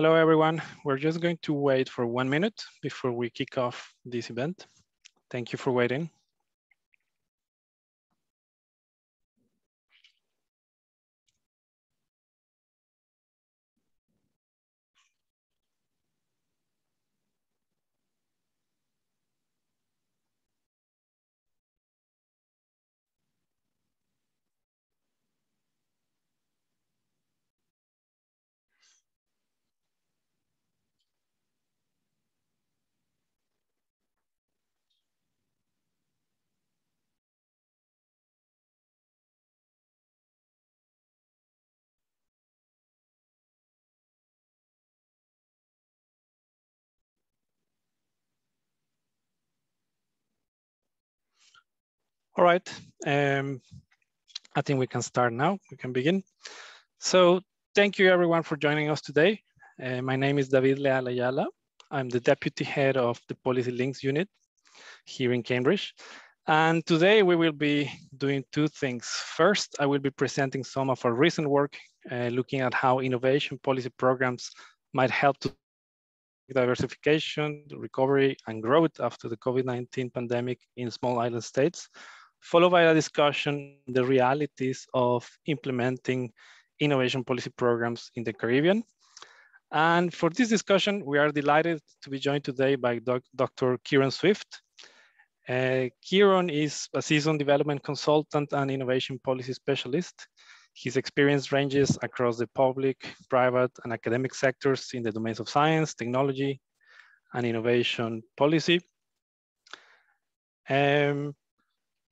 Hello, everyone. We're just going to wait for one minute before we kick off this event. Thank you for waiting. All right, um, I think we can start now. We can begin. So thank you everyone for joining us today. Uh, my name is David Leal Ayala. I'm the deputy head of the Policy Links unit here in Cambridge. And today we will be doing two things. First, I will be presenting some of our recent work, uh, looking at how innovation policy programs might help to diversification, recovery, and growth after the COVID-19 pandemic in small island states followed by a discussion the realities of implementing innovation policy programs in the Caribbean. And for this discussion, we are delighted to be joined today by doc Dr. Kieron Swift. Uh, Kieron is a seasoned development consultant and innovation policy specialist. His experience ranges across the public, private, and academic sectors in the domains of science, technology, and innovation policy. Um,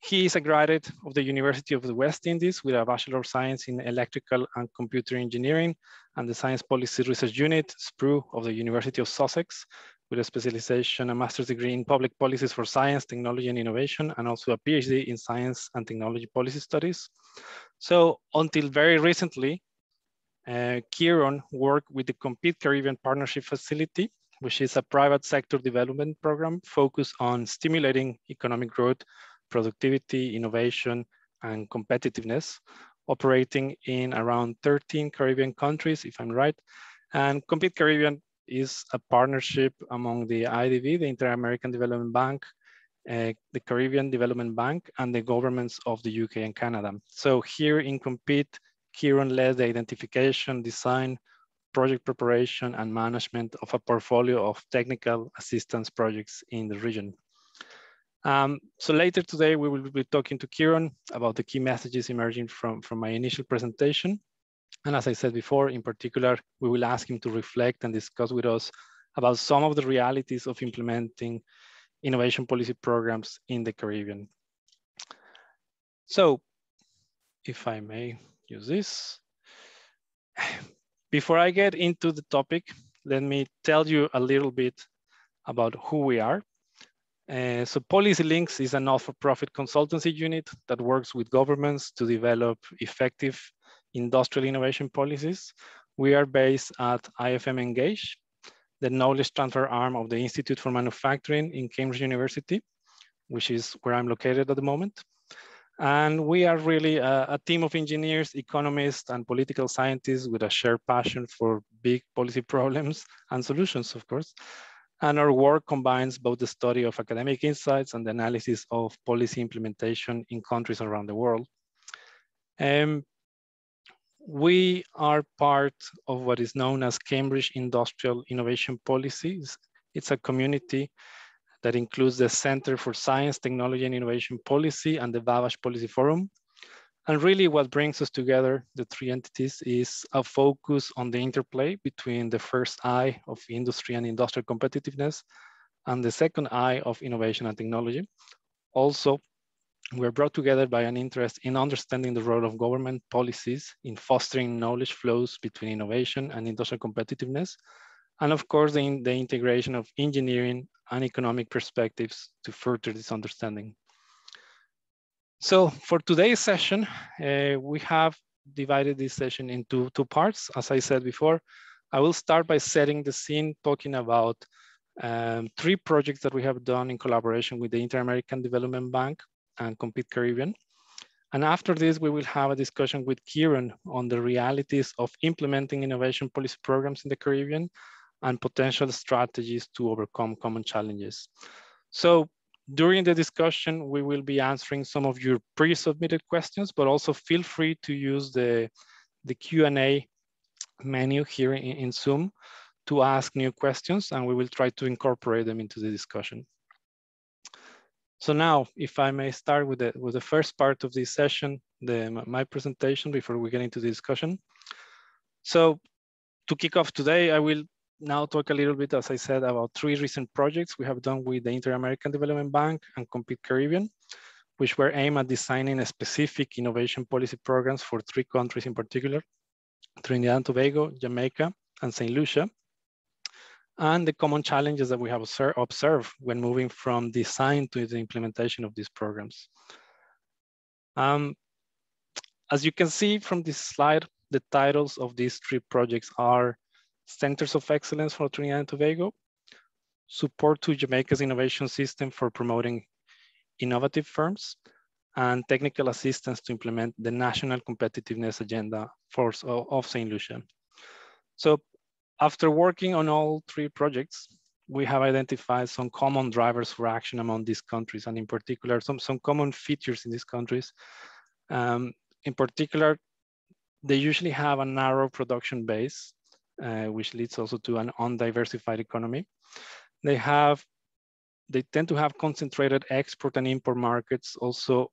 he is a graduate of the University of the West Indies with a Bachelor of Science in Electrical and Computer Engineering and the Science Policy Research Unit, SPRU, of the University of Sussex, with a specialization, a master's degree in public policies for science, technology, and innovation, and also a PhD in science and technology policy studies. So until very recently, uh, Kieron worked with the Compete Caribbean Partnership Facility, which is a private sector development program focused on stimulating economic growth productivity, innovation, and competitiveness, operating in around 13 Caribbean countries, if I'm right. And Compete Caribbean is a partnership among the IDB, the Inter-American Development Bank, uh, the Caribbean Development Bank, and the governments of the UK and Canada. So here in Compete, Kieron led the identification, design, project preparation, and management of a portfolio of technical assistance projects in the region. Um, so later today, we will be talking to Kieron about the key messages emerging from, from my initial presentation. And as I said before, in particular, we will ask him to reflect and discuss with us about some of the realities of implementing innovation policy programs in the Caribbean. So if I may use this. Before I get into the topic, let me tell you a little bit about who we are uh, so Policy Links is a not-for-profit consultancy unit that works with governments to develop effective industrial innovation policies. We are based at IFM Engage, the knowledge transfer arm of the Institute for Manufacturing in Cambridge University, which is where I'm located at the moment. And we are really a, a, team of engineers, economists, and political scientists with a shared passion for big policy problems and solutions, of course. And our work combines both the study of academic insights and the analysis of policy implementation in countries around the world. Um, we are part of what is known as Cambridge Industrial Innovation Policies. It's a community that includes the Center for Science, Technology and Innovation Policy and the Babbage Policy Forum, and really what brings us together, the three entities, is a focus on the interplay between the first eye of industry and industrial competitiveness and the second eye of innovation and technology. Also, we're brought together by an interest in understanding the role of government policies in fostering knowledge flows between innovation and industrial competitiveness. And of course, the, the integration of engineering and economic perspectives to further this understanding. So for today's session, uh, we have divided this session into two parts. As I said before, I will start by setting the scene, talking about um, three projects that we have done in collaboration with the Inter-American Development Bank and Compete Caribbean. And after this, we will have a discussion with Kieron on the realities of implementing innovation policy programs in the Caribbean and potential strategies to overcome common challenges. So during the discussion, we will be answering some of your pre-submitted questions, but also feel free to use the, the Q&A menu here in, in Zoom to ask new questions and we will try to incorporate them into the discussion. So now, if I may start with the, with the first part of this session, the, my presentation before we get into the discussion. So to kick off today, I will now talk a little bit, as I said, about three recent projects we have done with the Inter-American Development Bank and Compete Caribbean, which were aimed at designing specific innovation policy programs for three countries in particular, Trinidad and Tobago, Jamaica, and St. Lucia, and the common challenges that we have observed when moving from design to the implementation of these programs. Um, as you can see from this slide, the titles of these three projects are Centers of Excellence for Trinidad and Tobago, support to Jamaica's innovation system for promoting innovative firms, and technical assistance to implement the national competitiveness agenda for, of St. Lucia. So after working on all three projects, we have identified some common drivers for action among these countries, and in particular, some, some common features in these countries. Um, in particular, they usually have a narrow production base which leads also to an undiversified economy. They have, they tend to have concentrated export and import markets, also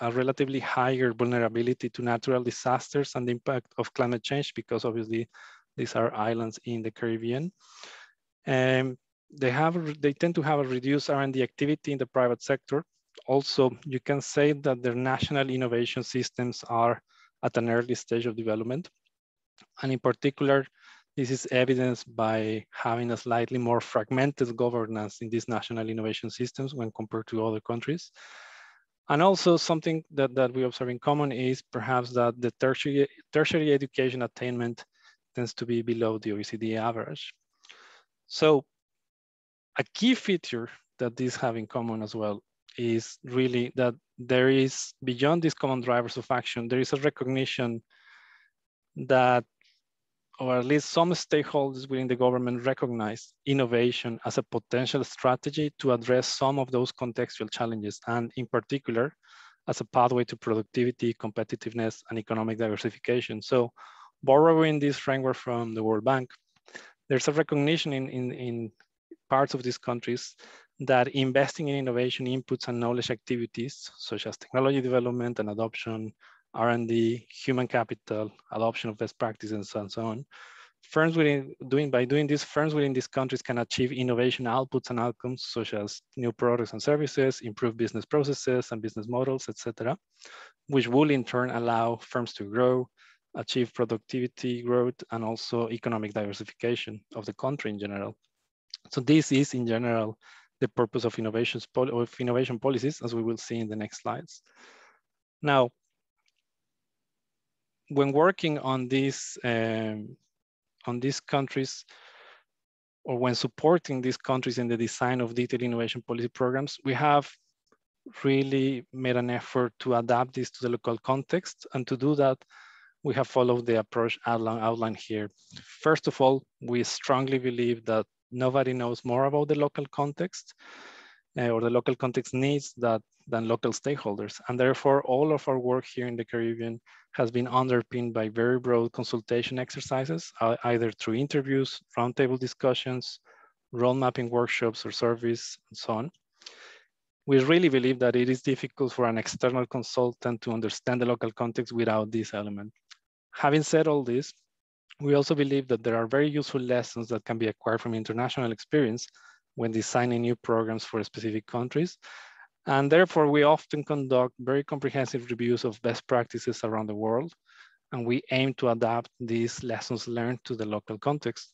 a relatively higher vulnerability to natural disasters and the impact of climate change, because obviously these are islands in the Caribbean. Um, they have, they tend to have a reduced R&D activity in the private sector. Also, you can say that their national innovation systems are at an early stage of development. And in particular, this is evidenced by having a slightly more fragmented governance in these national innovation systems when compared to other countries. And also something that, that we observe in common is perhaps that the tertiary, tertiary education attainment tends to be below the OECD average. So a key feature that these have in common as well is really that there is, beyond these common drivers of action, there is a recognition that or at least some stakeholders within the government recognize innovation as a potential strategy to address some of those contextual challenges, and in particular, as a pathway to productivity, competitiveness, and economic diversification. So borrowing this framework from the World Bank, there's a recognition in, in, in parts of these countries that investing in innovation inputs and knowledge activities, such as technology development and adoption, R&D, human capital, adoption of best practices, and so on. Firms within doing by doing this, firms within these countries can achieve innovation outputs and outcomes such as new products and services, improve business processes and business models, etc., which will in turn allow firms to grow, achieve productivity growth, and also economic diversification of the country in general. So this is in general the purpose of innovations of innovation policies, as we will see in the next slides. Now, when working on these um, on these countries or when supporting these countries in the design of detailed innovation policy programs, we have really made an effort to adapt this to the local context. And to do that, we have followed the approach outline, outlined here. First of all, we strongly believe that nobody knows more about the local context or the local context needs that than local stakeholders. And therefore, all of our work here in the Caribbean has been underpinned by very broad consultation exercises, uh, either through interviews, roundtable discussions, role mapping workshops or surveys, and so on. We really believe that it is difficult for an external consultant to understand the local context without this element. Having said all this, we also believe that there are very useful lessons that can be acquired from international experience when designing new programs for specific countries and therefore, we often conduct very comprehensive reviews of best practices around the world. And we aim to adapt these lessons learned to the local context.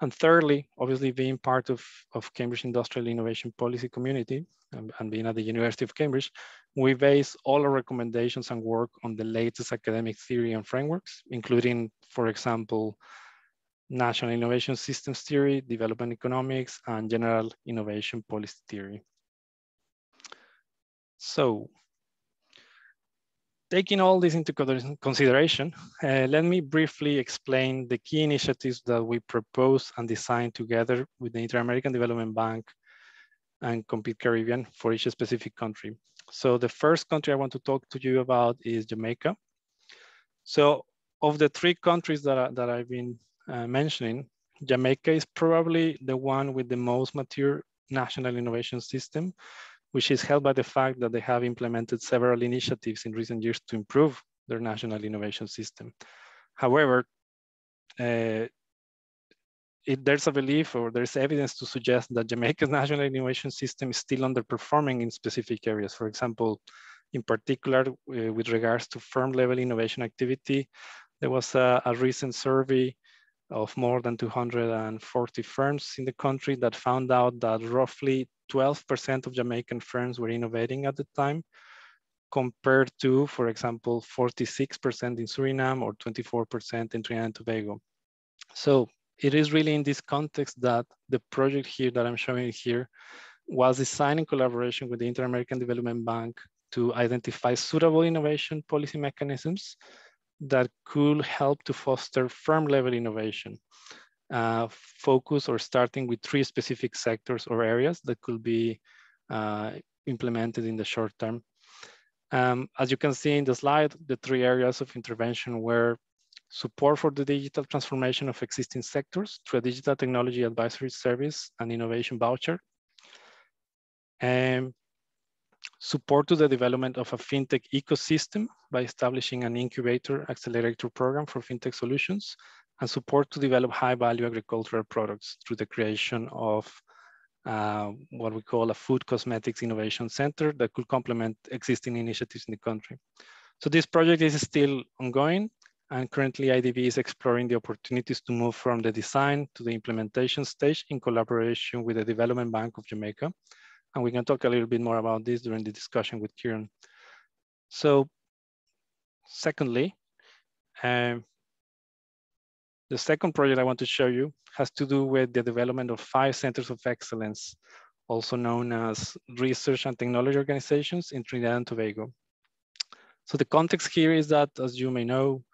And thirdly, obviously being part of, of Cambridge Industrial Innovation Policy Community and, and being at the University of Cambridge, we base all our recommendations and work on the latest academic theory and frameworks, including, for example, National Innovation Systems Theory, Development Economics, and General Innovation Policy Theory. So taking all this into consideration, uh, let me briefly explain the key initiatives that we propose and design together with the Inter-American Development Bank and Compete Caribbean for each specific country. So the first country I want to talk to you about is Jamaica. So of the three countries that, that I've been uh, mentioning, Jamaica is probably the one with the most mature national innovation system, which is held by the fact that they have implemented several initiatives in recent years to improve their national innovation system. However, uh, it, there's a belief or there's evidence to suggest that Jamaica's national innovation system is still underperforming in specific areas. For example, in particular, uh, with regards to firm level innovation activity, there was a, a recent survey of more than 240 firms in the country that found out that roughly 12% of Jamaican firms were innovating at the time, compared to, for example, 46% in Suriname or 24% in Trinidad and Tobago. So it is really in this context that the project here that I'm showing here was designed in collaboration with the Inter-American Development Bank to identify suitable innovation policy mechanisms that could help to foster firm level innovation. Uh, focus or starting with three specific sectors or areas that could be uh, implemented in the short term. Um, as you can see in the slide, the three areas of intervention were support for the digital transformation of existing sectors through a digital technology advisory service and innovation voucher, and support to the development of a fintech ecosystem by establishing an incubator accelerator program for fintech solutions, and support to develop high value agricultural products through the creation of uh, what we call a food cosmetics innovation center that could complement existing initiatives in the country. So this project is still ongoing and currently IDB is exploring the opportunities to move from the design to the implementation stage in collaboration with the Development Bank of Jamaica. And we can talk a little bit more about this during the discussion with Kieron. So secondly, um, the second project I want to show you has to do with the development of five centers of excellence, also known as research and technology organizations in Trinidad and Tobago. So the context here is that, as you may know,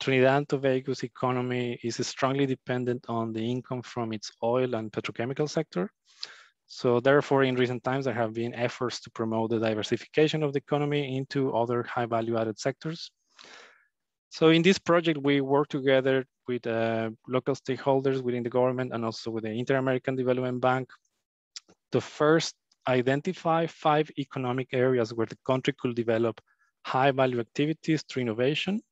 Trinidad and Tobago's economy is strongly dependent on the income from its oil and petrochemical sector. So therefore, in recent times, there have been efforts to promote the diversification of the economy into other high value added sectors. So in this project, we work together with uh, local stakeholders within the government and also with the Inter-American Development Bank to first identify five economic areas where the country could develop high value activities through innovation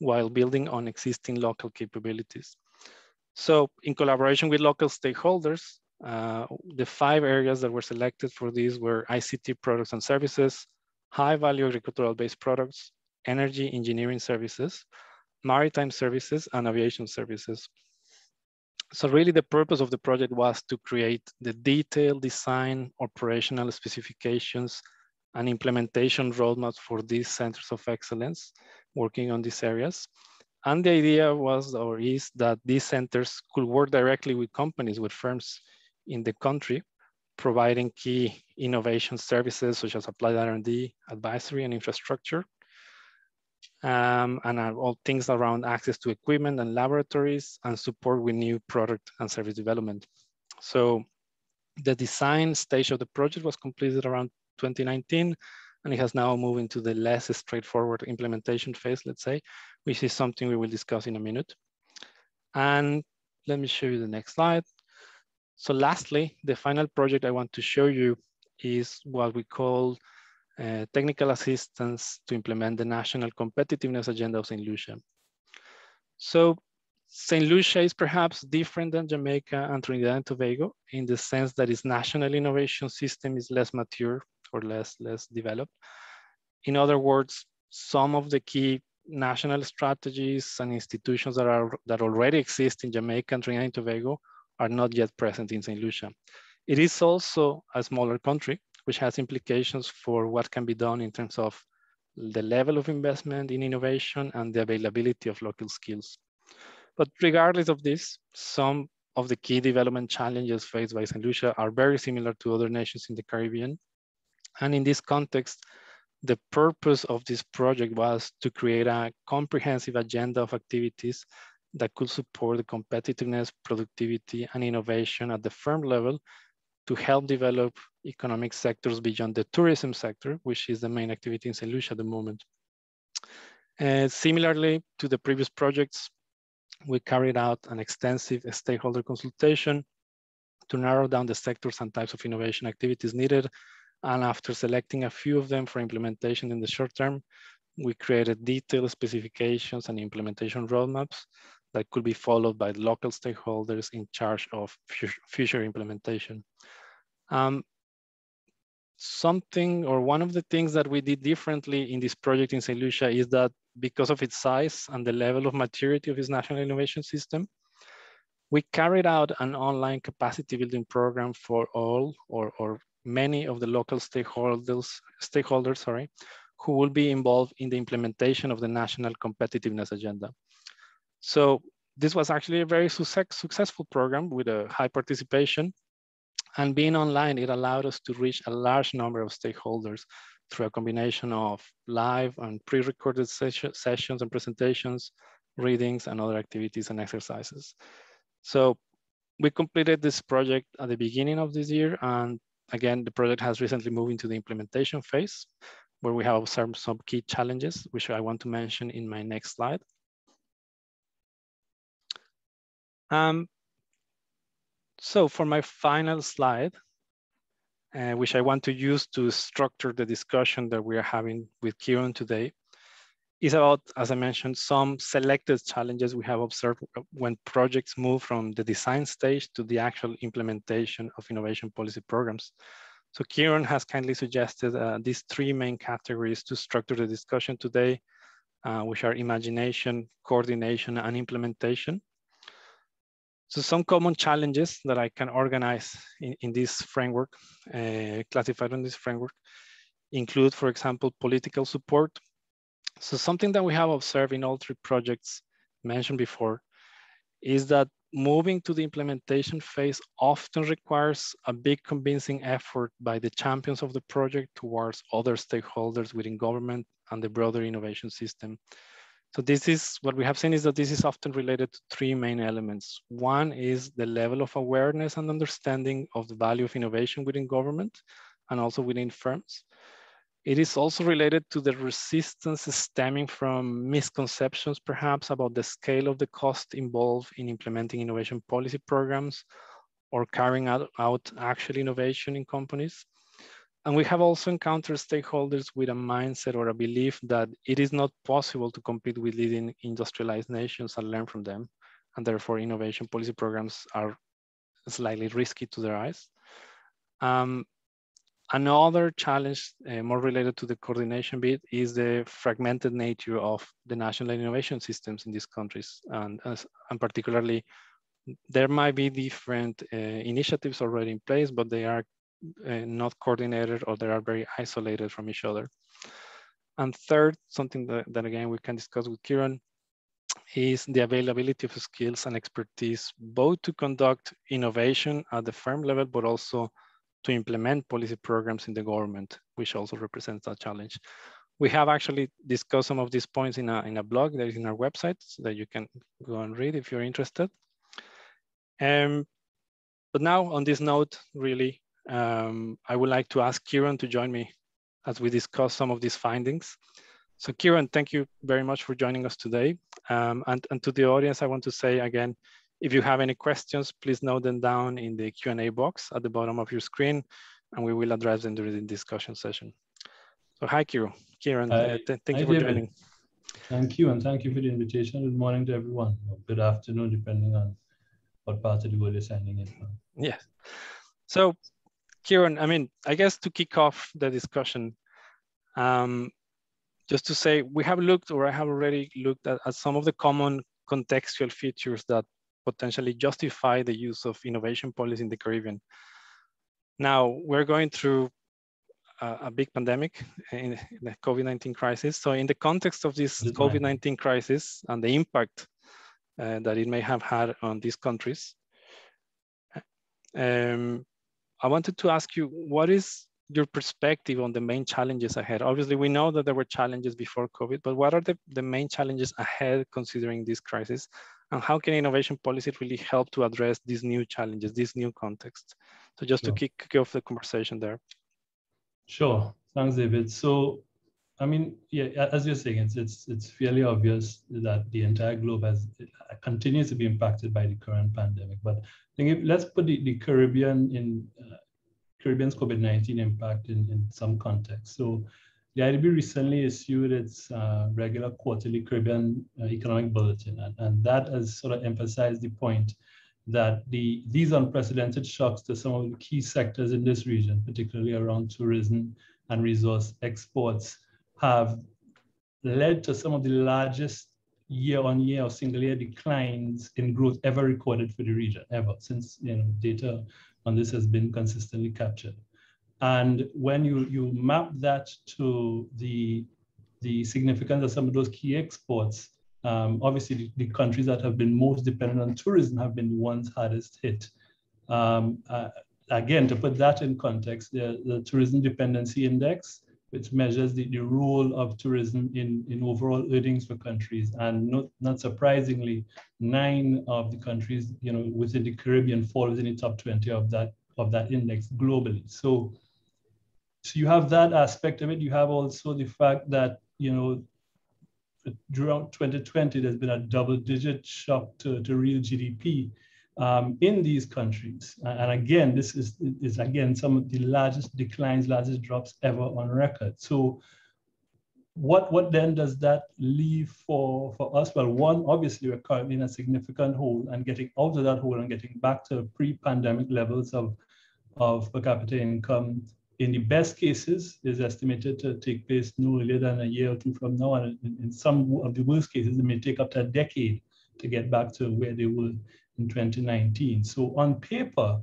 while building on existing local capabilities. So in collaboration with local stakeholders, uh, the five areas that were selected for these were ICT products and services, high value agricultural based products, energy engineering services, maritime services, and aviation services. So really the purpose of the project was to create the detailed design, operational specifications, and implementation roadmaps for these centers of excellence working on these areas. And the idea was or is that these centers could work directly with companies, with firms in the country, providing key innovation services such as applied R&D, advisory and infrastructure, um, and all things around access to equipment and laboratories and support with new product and service development. So the design stage of the project was completed around 2019 and it has now moved into the less straightforward implementation phase, let's say, which is something we will discuss in a minute. And let me show you the next slide. So lastly, the final project I want to show you is what we call uh, technical assistance to implement the national competitiveness agenda of St. Lucia. So St. Lucia is perhaps different than Jamaica and Trinidad and Tobago in the sense that its national innovation system is less mature or less, less developed. In other words, some of the key national strategies and institutions that are that already exist in Jamaica and Trinidad and Tobago are not yet present in St. Lucia. It is also a smaller country, which has implications for what can be done in terms of the level of investment in innovation and the availability of local skills. But regardless of this, some of the key development challenges faced by St. Lucia are very similar to other nations in the Caribbean, and in this context, the purpose of this project was to create a comprehensive agenda of activities that could support the competitiveness, productivity, and innovation at the firm level to help develop economic sectors beyond the tourism sector, which is the main activity in St. Lucia at the moment. Uh, similarly to the previous projects, we carried out an extensive stakeholder consultation to narrow down the sectors and types of innovation activities needed. And after selecting a few of them for implementation in the short term, we created detailed specifications and implementation roadmaps that could be followed by local stakeholders in charge of future implementation. Um, something or one of the things that we did differently in this project in St. Lucia is that because of its size and the level of maturity of its national innovation system, we carried out an online capacity building program for all or, or many of the local stakeholders, stakeholders sorry, who will be involved in the implementation of the national competitiveness agenda. So this was actually a very success, successful program with a high participation. And being online, it allowed us to reach a large number of stakeholders through a combination of live and pre-recorded sessions and presentations, readings, and other activities and exercises. So we completed this project at the beginning of this year. And again, the project has recently moved into the implementation phase where we have observed some key challenges, which I want to mention in my next slide. Um, so for my final slide, uh, which I want to use to structure the discussion that we are having with Kieron today, is about, as I mentioned, some selected challenges we have observed when projects move from the design stage to the actual implementation of innovation policy programs. So Kieron has kindly suggested uh, these three main categories to structure the discussion today, uh, which are imagination, coordination, and implementation. So some common challenges that I can organize in, in this framework, uh, classified in this framework, include, for example, political support, so something that we have observed in all three projects mentioned before is that moving to the implementation phase often requires a big convincing effort by the champions of the project towards other stakeholders within government and the broader innovation system. So this is what we have seen is that this is often related to three main elements. One is the level of awareness and understanding of the value of innovation within government and also within firms. It is also related to the resistance stemming from misconceptions, perhaps, about the scale of the cost involved in implementing innovation policy programs or carrying out, out actual innovation in companies. And we have also encountered stakeholders with a mindset or a belief that it is not possible to compete with leading industrialized nations and learn from them. And therefore, innovation policy programs are slightly risky to their eyes. Um, Another challenge uh, more related to the coordination bit is the fragmented nature of the national innovation systems in these countries. And, and particularly, there might be different uh, initiatives already in place, but they are uh, not coordinated or they are very isolated from each other. And third, something that, that again we can discuss with Kieron, is the availability of skills and expertise, both to conduct innovation at the firm level, but also to implement policy programs in the government, which also represents a challenge. We have actually discussed some of these points in a, in a blog that is in our website so that you can go and read if you're interested. Um, but now on this note, really, um, I would like to ask Kieron to join me as we discuss some of these findings. So Kieron, thank you very much for joining us today. Um, and, and to the audience, I want to say again, if you have any questions, please note them down in the Q&A box at the bottom of your screen, and we will address them during the discussion session. So hi, Kiro. Kieron, uh, thank hi, you for David. joining. Thank you, and thank you for the invitation. Good morning to everyone. Good afternoon, depending on what part of the world you're signing in from. Yes. So, Kieron, I mean, I guess to kick off the discussion, um, just to say, we have looked, or I have already looked at, at some of the common contextual features that potentially justify the use of innovation policy in the Caribbean. Now, we're going through a, a big pandemic in the COVID-19 crisis. So in the context of this COVID-19 crisis and the impact uh, that it may have had on these countries, um, I wanted to ask you, what is your perspective on the main challenges ahead. Obviously, we know that there were challenges before COVID, but what are the, the main challenges ahead considering this crisis? And how can innovation policy really help to address these new challenges, this new context? So just sure. to kick, kick off the conversation there. Sure, thanks, David. So, I mean, yeah, as you're saying, it's it's it's fairly obvious that the entire globe has continues to be impacted by the current pandemic. But I think if, let's put the, the Caribbean in uh, Caribbean's COVID-19 impact in, in some context. So the IDB recently issued its uh, regular quarterly Caribbean uh, economic bulletin, and, and that has sort of emphasized the point that the these unprecedented shocks to some of the key sectors in this region, particularly around tourism and resource exports, have led to some of the largest year-on-year or single-year declines in growth ever recorded for the region, ever since you know data on this has been consistently captured. And when you, you map that to the, the significance of some of those key exports, um, obviously the, the, countries that have been most dependent on tourism have been the ones hardest hit. Um, uh, again, to put that in context, the, the Tourism Dependency Index, which measures the, the role of tourism in, in overall earnings for countries. And not, not surprisingly, nine of the countries you know, within the Caribbean fall within the top 20 of that, of that index globally. So, so you have that aspect of it. You have also the fact that, you know, throughout 2020, there's been a double digit shock to, to real GDP um, in these countries. And again, this is, is again some of the largest declines, largest drops ever on record. So what, what then does that leave for, for us? Well, one, obviously we're currently in a significant hole and getting out of that hole and getting back to pre-pandemic levels of, of per capita income in the best cases is estimated to take place no earlier than a year or two from now. And in, in some of the worst cases, it may take up to a decade to get back to where they were in 2019. So on paper,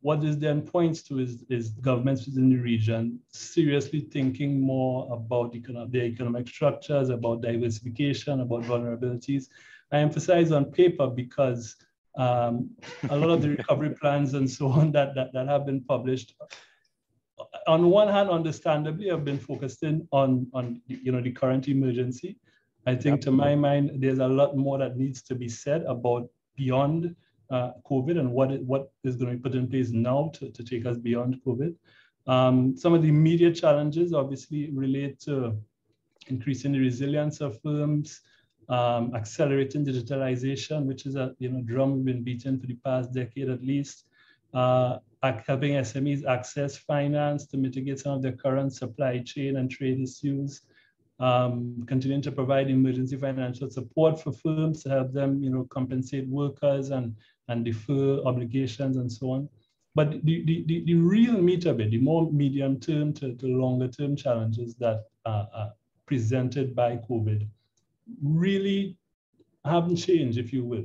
what this then points to is, is governments within the region seriously thinking more about economic, their economic structures, about diversification, about vulnerabilities. I emphasize on paper because um, a lot of the recovery plans and so on that, that, that have been published on one hand, understandably, have been focusing on, on you know, the current emergency. I think, yep. to my mind, there's a lot more that needs to be said about beyond uh, COVID and what, it, what is going to be put in place now to, to take us beyond COVID. Um, some of the immediate challenges obviously relate to increasing the resilience of firms, um, accelerating digitalization, which is a you know drum we've been beating for the past decade at least, uh, helping SMEs access finance to mitigate some of the current supply chain and trade issues, um, continuing to provide emergency financial support for firms to help them, you know, compensate workers and, and defer obligations and so on. But the, the, the, real meat of it, the more medium term to, to longer term challenges that are, are presented by COVID really haven't changed, if you will.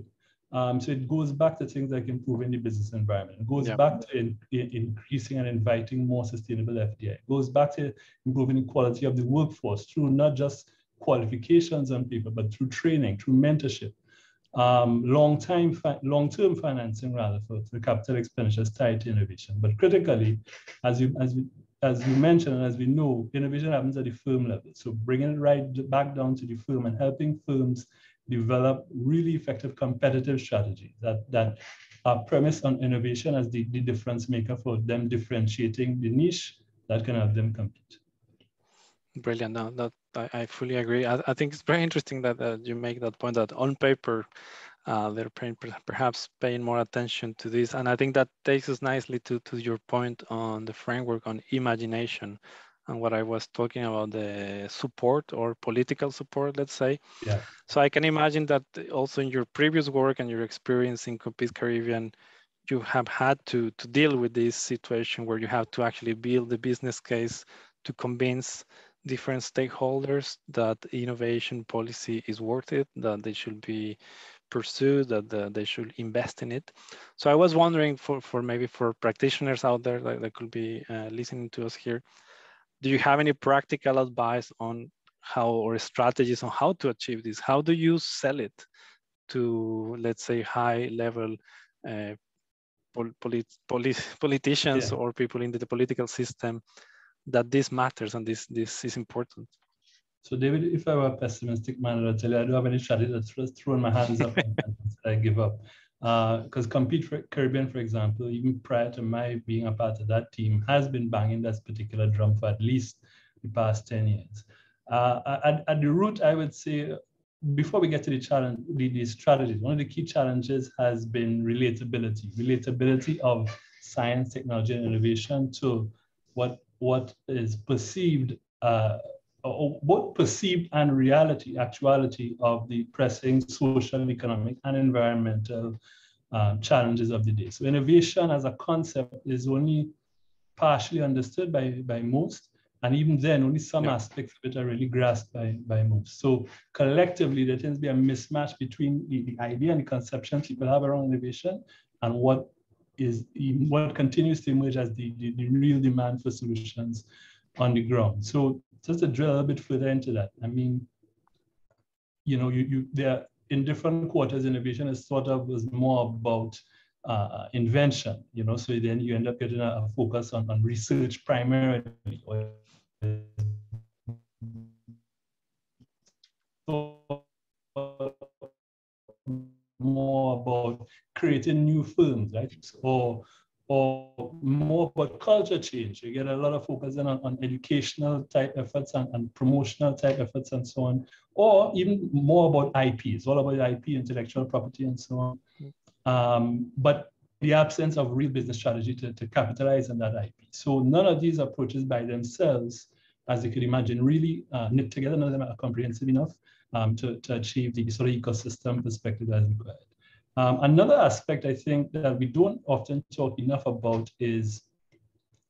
Um, so it goes back to things like improving the business environment. It goes back to in, in increasing and inviting more sustainable FDI. It goes back to improving the quality of the workforce through not just qualifications on people, but through training, through mentorship, um, long-time, long-term financing rather for, for capital expenditures tied to innovation. But critically, as you as we, as you mentioned and as we know, innovation happens at the firm level. So bringing it right back down to the firm and helping firms develop really effective competitive strategies that, that are premised on innovation as the, the difference maker for them differentiating the niche that can help them compete. Brilliant. No, that I, I fully agree. I, I, think it's very interesting that uh, you make that point that on paper, uh, they're paying, perhaps paying more attention to this. And I think that takes us nicely to, to your point on the framework on imagination and what I was talking about the support or political support, let's say. Yeah. So I can imagine that also in your previous work and your experience in Compete Caribbean, you have had to, to deal with this situation where you have to actually build the business case to convince different stakeholders that innovation policy is worth it, that they should be pursued, that the, they should invest in it. So I was wondering for, for maybe for practitioners out there that, that could be uh, listening to us here, do you have any practical advice on how or strategies on how to achieve this? How do you sell it to, let's say, high level uh, pol polit polit politicians yeah. or people in the, political system that this matters and this this is important. So David, if I were a pessimistic man, I'd tell you I don't have any strategy. That's just throwing my hands up and I give up. Because uh, Compete for Caribbean, for example, even prior to my being a part of that team, has been banging this particular drum for at least the past 10 years. Uh, at, at, the root, I would say, before we get to the challenge, the, the strategies, one of the key challenges has been relatability, relatability of science, technology, and innovation to what what is perceived uh, both perceived and reality, actuality of the pressing social, economic, and environmental um, challenges of the day. So innovation as a concept is only partially understood by, by most, and even then, only some yeah. aspects of it are really grasped by, by most. So collectively, there tends to be a mismatch between the, the idea and the conception people have around innovation and what is what continues to emerge as the, the, the real demand for solutions on the ground. So just to drill a little bit further into that, I mean, you know, you, you there in different quarters, innovation is sort of was more about uh, invention, you know, so then you end up getting a, focus on, on research primarily. more about creating new firms, right? Or or more about culture change. You get a lot of focus on, on educational type efforts and, and promotional type efforts and so on, or even more about IP. It's all about IP, intellectual property, and so on. Um, but the absence of real business strategy to, to capitalize on that IP. So none of these approaches by themselves, as you could imagine, really uh, knit together, none of them are comprehensive enough um, to, to achieve the sort of ecosystem perspective as required. Um, another aspect I think that we don't often talk enough about is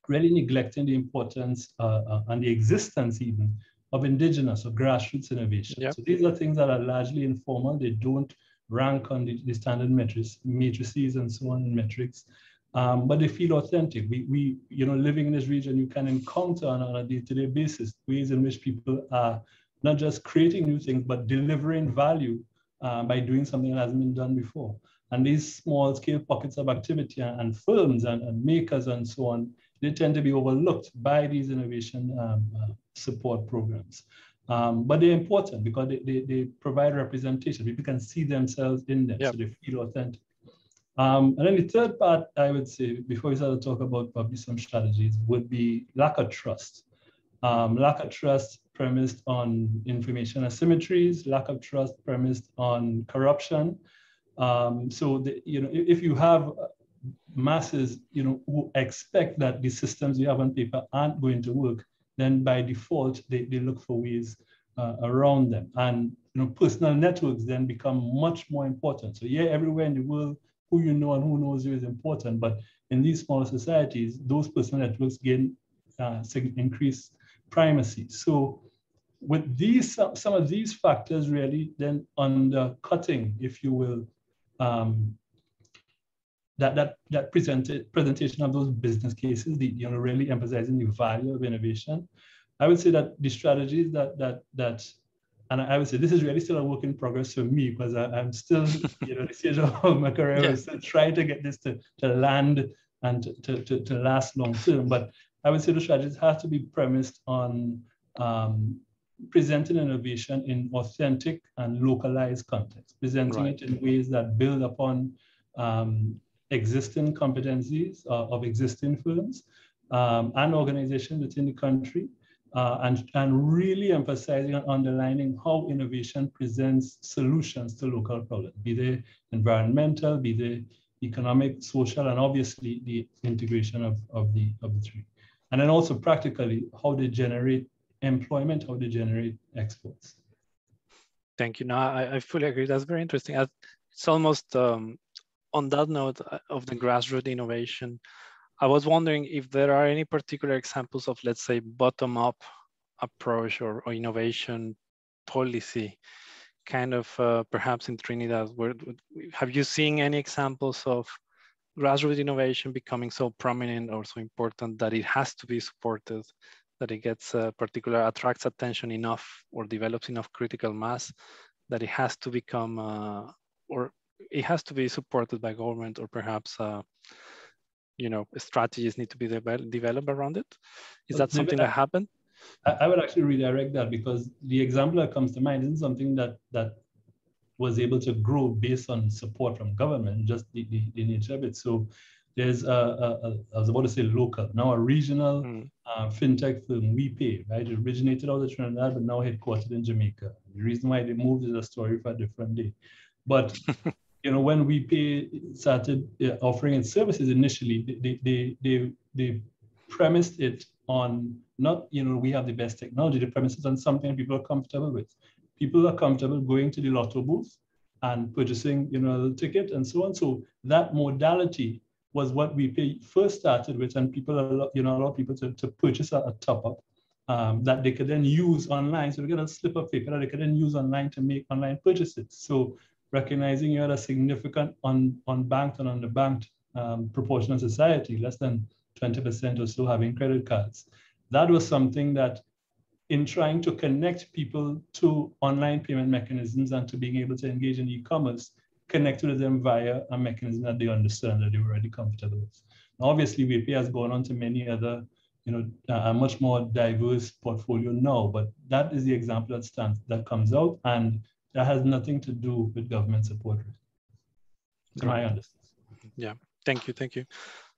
really neglecting the importance uh, uh, and the existence even of indigenous or grassroots innovation. Yep. So these are things that are largely informal. They don't rank on the, the standard metrics, matrices and so on, and metrics, um, but they feel authentic. We, we, you know, living in this region, you can encounter on, a day-to-day -day basis ways in which people are not just creating new things, but delivering value uh, by doing something that hasn't been done before. And these small scale pockets of activity and, and firms and, and, makers and so on, they tend to be overlooked by these innovation um, uh, support programs. Um, but they're important because they, they, they, provide representation. People can see themselves in them, yep. so they feel authentic. Um, and then the third part, I would say, before we start to talk about probably some strategies, would be lack of trust. Um, lack of trust premised on information asymmetries, lack of trust premised on corruption. Um, so, the, you know, if you have masses, you know, who expect that the systems you have on paper aren't going to work, then by default, they, they look for ways uh, around them. And, you know, personal networks then become much more important. So yeah, everywhere in the world, who you know and who knows you is important. But in these smaller societies, those personal networks gain uh, increased primacy. So with these, some of these factors really then undercutting, if you will, um, that, that, that presented, presentation of those business cases, the, you know, really emphasizing the value of innovation. I would say that the strategies that, that, that and I would say this is really still a work in progress for me because I, am still, you know, the stage of my career, yeah. still trying to get this to, to land and to, to, to last long term. But I would say the strategies have to be premised on um, presenting innovation in authentic and localized context, presenting right. it in ways that build upon um, existing competencies uh, of existing firms um, and organizations within the country, uh, and, and really emphasizing and underlining how innovation presents solutions to local problems, be they environmental, be they economic, social, and obviously the integration of, of, the, of the three. And then also practically how they generate employment, how they generate exports. Thank you. No, I, I fully agree. That's very interesting. It's almost um, on that note uh, of the grassroots innovation. I was wondering if there are any particular examples of, let's say, bottom-up approach or, or, innovation policy, kind of uh, perhaps in Trinidad. Where have you seen any examples of grassroots innovation becoming so prominent or so important that it has to be supported that it gets a particular attracts attention enough or develops enough critical mass that it has to become uh, or it has to be supported by government or perhaps uh, you know strategies need to be de developed around it is that something that happened I, would actually redirect that because the example that comes to mind isn't something that that was able to grow based on support from government, just the, the, the nature of it. So there's a, a, a, I was about to say local, now a regional mm. Uh, fintech firm, WiPay, right? It originated out of Trinidad, but now headquartered in Jamaica. The reason why they moved is a story for a different day. But you know, when WiPay started uh, offering its services initially, they, they, they, they premised it on not, you know, we have the best technology, the premise is on something people are comfortable with. People are comfortable going to the lotto booth and purchasing, you know, a ticket and so on. So that modality was what we first started with, and people, you know, a lot of people to, to purchase a, a top up um, that they could then use online. So we get a slip of paper that they could then use online to make online purchases. So recognizing you had a significant un, unbanked and underbanked um, proportion of society, less than 20% or so having credit cards. That was something that in trying to connect people to online payment mechanisms and to being able to engage in e-commerce, connected with them via a mechanism that they understand that they're already comfortable with. Now, obviously, WiPay has gone on to many other, you know, a much more diverse portfolio now, but that is the example that stands, that comes out, and that has nothing to do with government support. To my understanding. Yeah, thank you, thank you.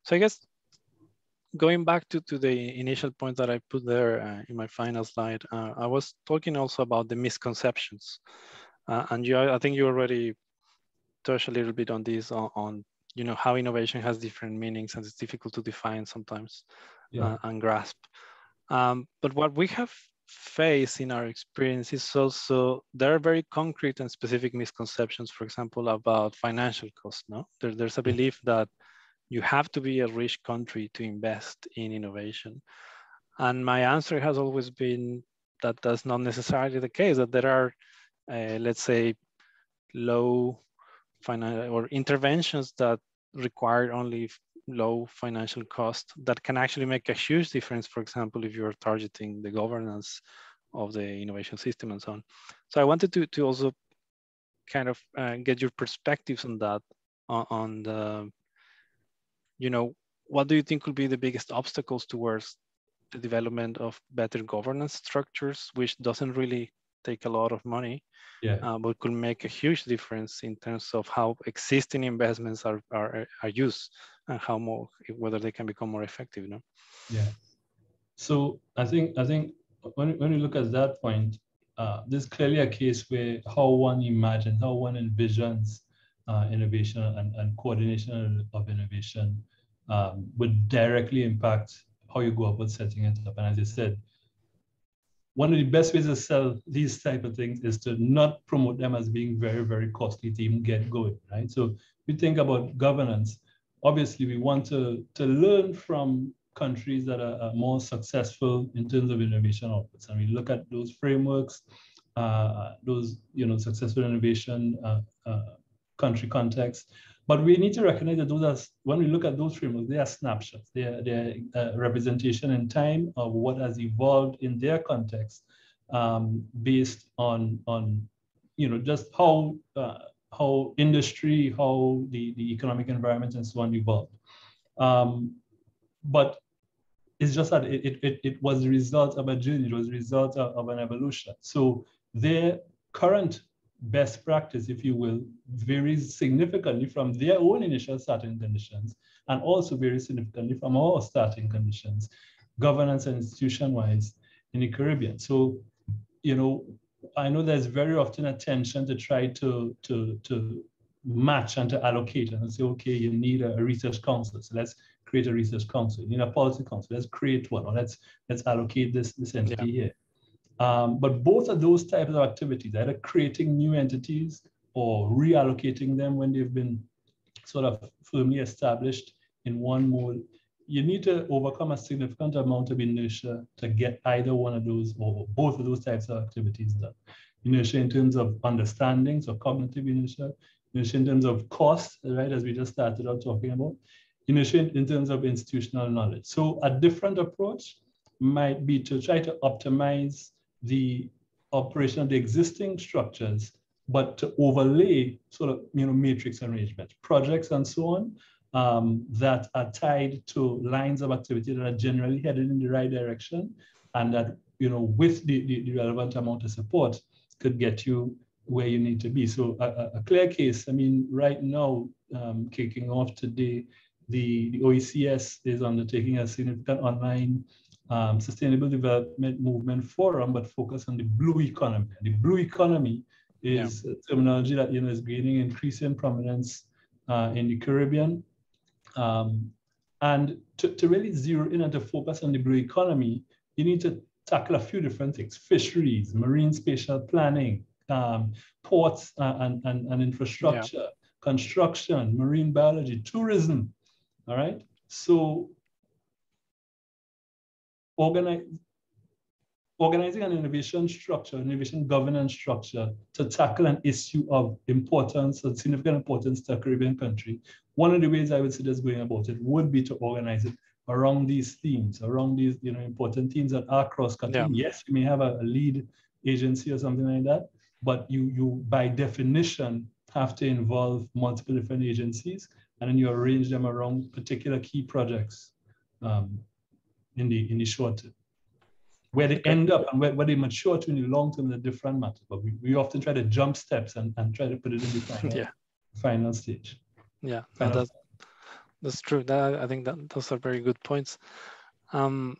So I guess going back to, to the initial point that I put there uh, in my final slide, uh, I was talking also about the misconceptions. Uh, and you, I think you already touched a little bit on this, on, on, you know, how innovation has different meanings and it's difficult to define sometimes yeah. Uh, and grasp. Um, but what we have faced in our experience is also, there are very concrete and specific misconceptions, for example, about financial cost, no? There, there's a belief that you have to be a rich country to invest in innovation. And my answer has always been that that's not necessarily the case, that there are, uh, let's say, low financial or interventions that require only low financial cost that can actually make a huge difference, for example, if you're targeting the governance of the innovation system and so on. So I wanted to, to also kind of uh, get your perspectives on that, on, on the you know, what do you think will be the biggest obstacles towards the development of better governance structures, which doesn't really take a lot of money, yeah. Uh, but could make a huge difference in terms of how existing investments are, are, are used and how more, whether they can become more effective, you know? Yeah. So I think, I think when, when you look at that point, uh, there's clearly a case where how one imagines, how one envisions uh, innovation and, and coordination of innovation um, would directly impact how you go about setting it up. And as I said, one of the best ways to sell these type of things is to not promote them as being very, very costly to even get going, right? So we think about governance. Obviously, we want to, to learn from countries that are, are more successful in terms of innovation outputs. And we look at those frameworks, uh, those you know successful innovation uh, uh, country context. But we need to recognize that those are, when we look at those frameworks, they are snapshots. They are, they are a representation in time of what has evolved in their context um, based on, on, you know, just how, uh, how industry, how the, the economic environment and so on evolved. Um, but it's just that it, it, it was the result of a journey, it was the result of, of an evolution. So their current best practice, if you will, varies significantly from their own initial starting conditions and also varies significantly from our starting conditions, governance and institution-wise in the Caribbean. So, you know, I know there's very often a tension to try to, to, to match and to allocate and say, okay, you need a, research council. So let's create a research council. You need a policy council. Let's create one. Or let's let's allocate this, this entity yeah. here. Um, but both of those types of activities, either creating new entities or reallocating them when they've been sort of firmly established in one mode, you need to overcome a significant amount of inertia to get either one of those or both of those types of activities done. Inertia in terms of understanding, so cognitive inertia, inertia in terms of cost, right, as we just started out talking about, inertia in terms of institutional knowledge. So a different approach might be to try to optimize the operation of the existing structures but to overlay sort of, you know, matrix arrangements, projects and so on, um, that are tied to lines of activity that are generally headed in the right direction and that, you know, with the, the, the relevant amount of support could get you where you need to be. So a, a clear case, I mean, right now, um, kicking off today, the, the OECS is undertaking a significant online um, sustainable development movement forum, but focus on the blue economy. The blue economy is yeah. terminology that you know is gaining increasing prominence uh, in the Caribbean. Um, and to, to really zero in and to focus on the blue economy, you need to tackle a few different things: fisheries, marine spatial planning, um, ports uh, and, and, and infrastructure, yeah. construction, marine biology, tourism. All right. So organize, organizing an innovation structure, innovation governance structure to tackle an issue of importance, of significant importance to a Caribbean country. One of the ways I would suggest going about it would be to organize it around these themes, around these you know important themes that are cross-cutting. Yeah. Yes, you may have a, a lead agency or something like that, but you you by definition have to involve multiple different agencies and then you arrange them around particular key projects um, in the in the short term. Where they end up and where, where they mature to in the long term is a different matter. But we, we often try to jump steps and, and try to put it in the final, yeah. final stage. Yeah, final that's, that's true. That, I think that those are very good points. Um,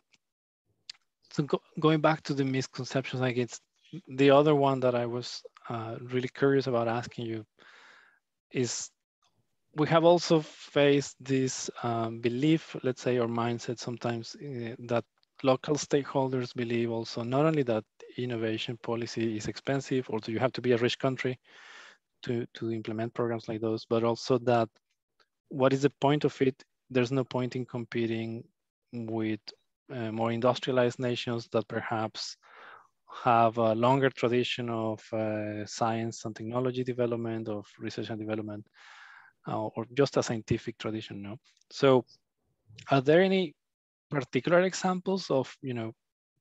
so go, going back to the misconceptions, like it's the other one that I was uh, really curious about asking you is we have also faced this um, belief, let's say, or mindset sometimes uh, that local stakeholders believe also not only that innovation policy is expensive or do you have to be a rich country to, to implement programs like those, but also that what is the point of it? There's no point in competing with uh, more industrialized nations that perhaps have a longer tradition of uh, science and technology development, of research and development uh, or just a scientific tradition. No. So, are there any particular examples of you know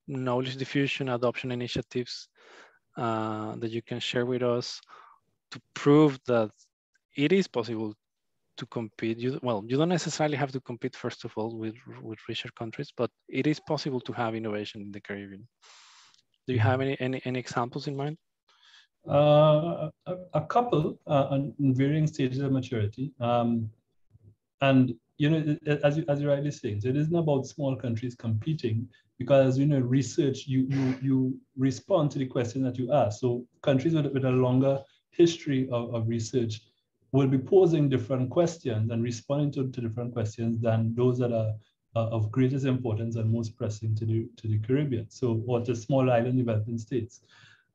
knowledge diffusion adoption initiatives uh, that you can share with us to prove that it is possible to compete you well you don't necessarily have to compete first of all with with richer countries but it is possible to have innovation in the caribbean do you have any any, any examples in mind uh, a, couple uh, in varying stages of maturity. Um, and you know, as you as you rightly saying, so it isn't about small countries competing because you know research you you you respond to the question that you ask. So countries with, with a longer history of, of research will be posing different questions and responding to, to different questions than those that are uh, of greatest importance and most pressing to the to the Caribbean. So or to small island developing states.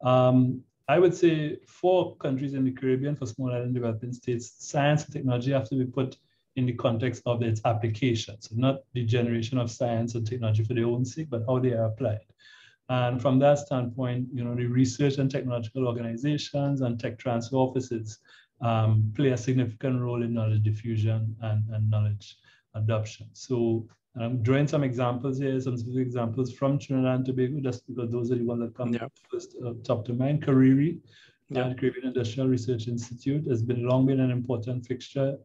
Um, I would say for countries in the Caribbean, for small island developing states, science and technology have to be put in the context of its application. So not the generation of science and technology for their own sake, but how they are applied. And from that standpoint, you know, the research and technological organizations and tech transfer offices um, play a significant role in knowledge diffusion and, and knowledge adoption. So I'm drawing some examples here, some specific examples from Trinidad and Tobago, just because those are the ones that come yeah. first uh, top to mind. CARIRI, yeah. uh, Caribbean Industrial Research Institute, has been long been an important fixture